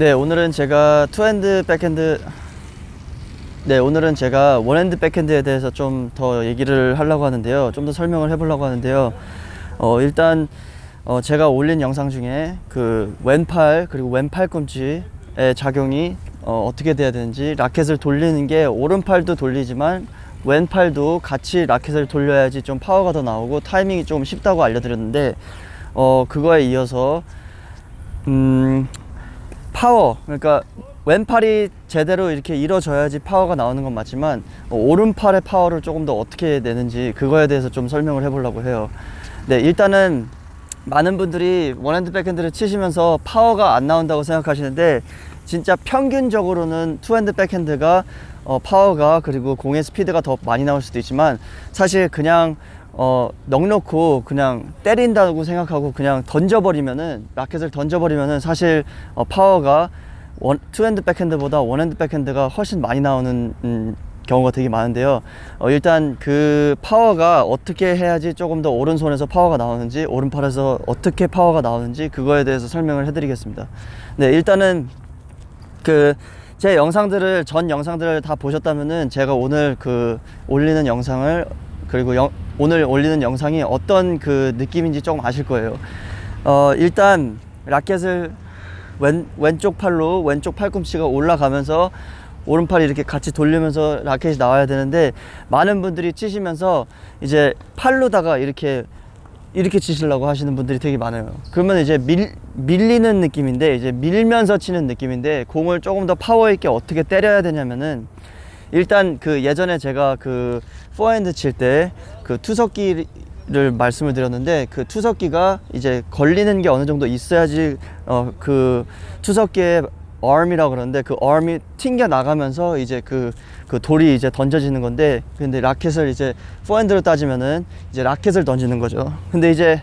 네, 오늘은 제가 two-hand 백핸드 네, 오늘은 제가 one-hand 백핸드에 대해서 좀 더 얘기를 하려고 하는데요. 좀 더 설명을 해보려고 하는데요. 어, 일단 어, 제가 올린 영상 중에 그 왼팔 그리고 왼팔 꿈치의 작용이 어, 어떻게 돼야 되는지 라켓을 돌리는 게 오른팔도 돌리지만 왼팔도 같이 라켓을 돌려야지 좀 파워가 더 나오고 타이밍이 좀 쉽다고 알려드렸는데 어, 그거에 이어서 음, 파워 그러니까 왼팔이 제대로 이렇게 이뤄져야지 파워가 나오는 건 맞지만 어, 오른팔의 파워를 조금 더 어떻게 내는지 그거에 대해서 좀 설명을 해보려고 해요. 네, 일단은 많은 분들이 one-hand 백핸드를 치시면서 파워가 안 나온다고 생각하시는데 진짜 평균적으로는 two-hand 백핸드가 어, 파워가 그리고 공의 스피드가 더 많이 나올 수도 있지만 사실 그냥 어, 넋 놓고 그냥 때린다고 생각하고 그냥 던져버리면은 라켓을 던져버리면은 사실 어, 파워가 one, two-hand 백핸드보다 one-hand 백핸드가 훨씬 많이 나오는 음, 경우가 되게 많은데요. 어, 일단 그 파워가 어떻게 해야지 조금 더 오른손에서 파워가 나오는지 오른팔에서 어떻게 파워가 나오는지 그거에 대해서 설명을 해드리겠습니다. 네, 일단은 그 제 영상들을 전 영상들을 다 보셨다면은 제가 오늘 그 올리는 영상을 그리고 영, 오늘 올리는 영상이 어떤 그 느낌인지 조금 아실 거예요. 어, 일단 라켓을 왼, 왼쪽 팔로 왼쪽 팔꿈치가 올라가면서 오른팔이 이렇게 같이 돌리면서 라켓이 나와야 되는데 많은 분들이 치시면서 이제 팔로다가 이렇게 이렇게 치시려고 하시는 분들이 되게 많아요. 그러면 이제 밀, 밀리는 느낌인데 이제 밀면서 치는 느낌인데 공을 조금 더 파워 있게 어떻게 때려야 되냐면은 일단 그 예전에 제가 그 포핸드 칠 때 그 투석기를 말씀을 드렸는데 그 투석기가 이제 걸리는 게 어느 정도 있어야지 어 그 투석기의 arm이라고 그러는데 그 arm이 튕겨 나가면서 이제 그, 그 돌이 이제 던져지는 건데 근데 라켓을 이제 포핸드로 따지면은 이제 라켓을 던지는 거죠. 근데 이제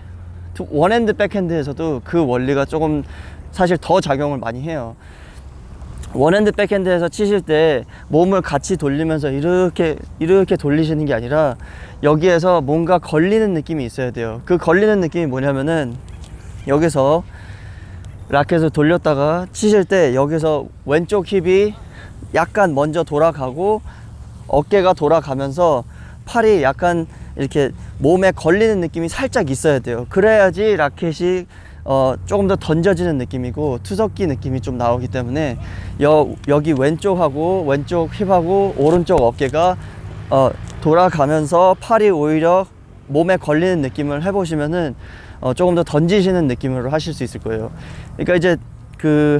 two- one-hand 백핸드에서도 그 원리가 조금 사실 더 작용을 많이 해요. 원핸드 백핸드에서 치실 때 몸을 같이 돌리면서 이렇게 이렇게 돌리시는 게 아니라 여기에서 뭔가 걸리는 느낌이 있어야 돼요. 그 걸리는 느낌이 뭐냐면은 여기서 라켓을 돌렸다가 치실 때 여기서 왼쪽 힙이 약간 먼저 돌아가고 어깨가 돌아가면서 팔이 약간 이렇게 몸에 걸리는 느낌이 살짝 있어야 돼요. 그래야지 라켓이 어, 조금 더 던져지는 느낌이고 투석기 느낌이 좀 나오기 때문에 여, 여기 왼쪽하고 왼쪽 hip하고 오른쪽 어깨가 어, 돌아가면서 팔이 오히려 몸에 걸리는 느낌을 해보시면은 어, 조금 더 던지시는 느낌으로 하실 수 있을 거예요. 그러니까 이제 그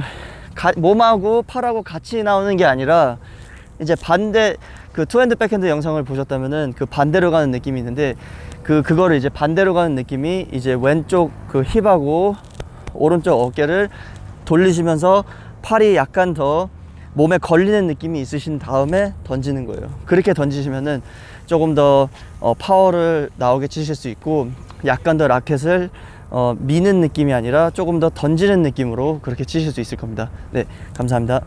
가- 몸하고 팔하고 같이 나오는 게 아니라 이제 반대 그 two-hand 백핸드 영상을 보셨다면은 그 반대로 가는 느낌이 있는데 그 그거를 이제 반대로 가는 느낌이 이제 왼쪽 그 힙하고 오른쪽 어깨를 돌리시면서 팔이 약간 더 몸에 걸리는 느낌이 있으신 다음에 던지는 거예요. 그렇게 던지시면은 조금 더 어, 파워를 나오게 치실 수 있고 약간 더 라켓을 어, 미는 느낌이 아니라 조금 더 던지는 느낌으로 그렇게 치실 수 있을 겁니다. 네, 감사합니다.